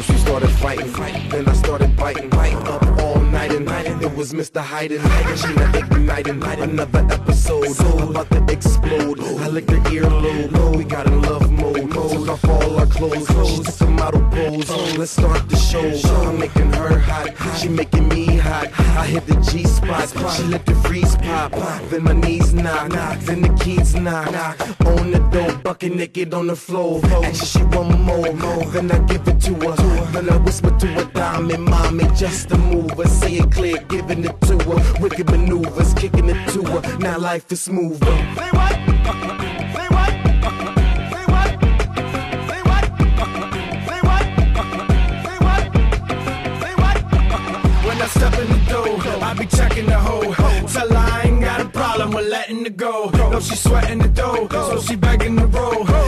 First we started fighting, then I started biting, biting up all night and night. It was Mr. She not igniting. Another episode about to explode. I licked her earlobe, we got in love mode. Took off all our clothes, she took a model pose. Let's start the show. I'm making her hot, she making me hot. I hit the G spot, she let the freeze pop. Then my knees knock, then the keys knock. On the door, bucket naked on the floor. Actually, she want more, then I give it to her. Then I whisper to her, diamond mommy, just a move. I say it clear, giving it to her. Wicked maneuvers, kicking it to her. Now life is smoother. Say what? Say what? Say what? Say what? Say what? Say what? Say what? When I step in the door, I be checking the hoe. Tell her I ain't got a problem with letting it go. No, she sweating the dough, so she begging to roll.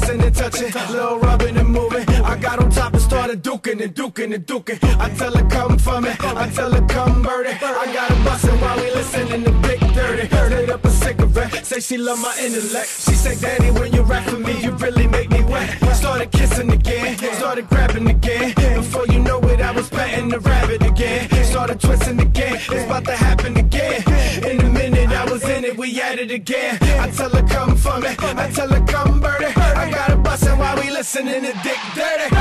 Kissing and touching, little rubbing and moving. I got on top and started duking and duking and duking. I tell her come for me, I tell her come birdie. I got her bustin' while we listening to Dik Durrti. Lit up a cigarette, say she love my intellect. She say, Daddy, when you rap for me, you really make me wet. Started kissing again, started grabbing again. Before you know it, I was petting the rabbit again. Started twisting again, it's about to happen again. In a minute, I was in it, we at it again. I tell her come for me, I tell her come birdie. I got her bustin' while we listening to Dik Durrti.